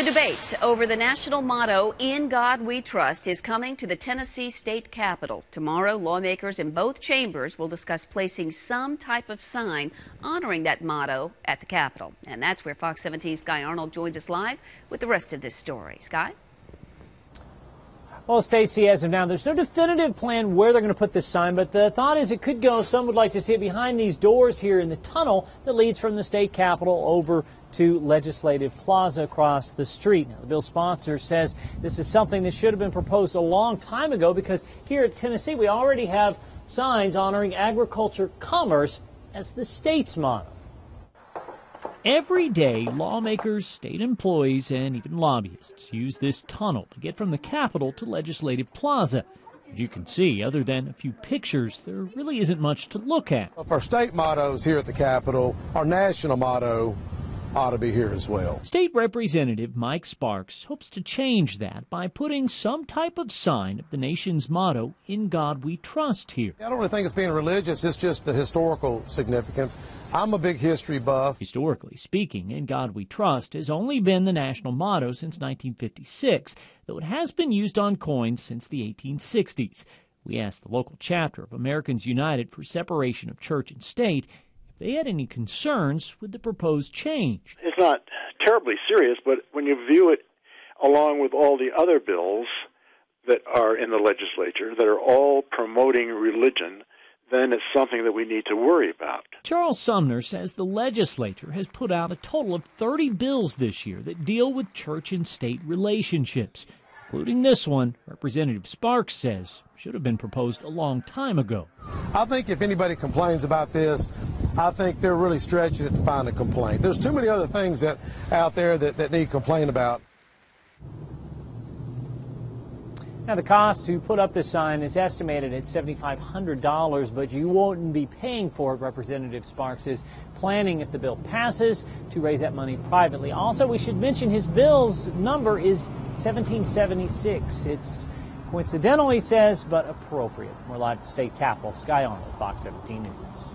The debate over the national motto, In God We Trust, is coming to the Tennessee state capitol. Tomorrow, lawmakers in both chambers will discuss placing some type of sign honoring that motto at the capitol. And that's where Fox 17's Sky Arnold joins us live with the rest of this story. Sky? Well, Stacy, as of now, there's no definitive plan where they're going to put this sign, but the thought is it could go. Some would like to see it behind these doors here in the tunnel that leads from the state capitol over to Legislative Plaza across the street. Now, the bill sponsor says this is something that should have been proposed a long time ago because here at Tennessee we already have signs honoring agriculture commerce as the state's motto. Every day, lawmakers, state employees, and even lobbyists use this tunnel to get from the Capitol to Legislative Plaza. As you can see, other than a few pictures, there really isn't much to look at. If our state mottos here at the Capitol, our national motto ought to be here as well. State Representative Mike Sparks hopes to change that by putting some type of sign of the nation's motto, In God We Trust, here. I don't really think it's being religious, it's just the historical significance. I'm a big history buff. Historically speaking, In God We Trust has only been the national motto since 1956, though it has been used on coins since the 1860s. We asked the local chapter of Americans United for Separation of Church and State they had any concerns with the proposed change. It's not terribly serious, but when you view it along with all the other bills that are in the legislature that are all promoting religion, then it's something that we need to worry about. Charles Sumner says the legislature has put out a total of 30 bills this year that deal with church and state relationships, including this one, Representative Sparks says should have been proposed a long time ago. I think if anybody complains about this, I think they're really stretching it to find a complaint. There's too many other things that out there that, that need complaint about. Now, the cost to put up this sign is estimated at $7,500, but you won't be paying for it. Representative Sparks is planning, if the bill passes, to raise that money privately. Also, we should mention his bill's number is 1776. It's coincidental, he says, but appropriate. We're live at the state capitol. Sky Arnold, Fox 17 News.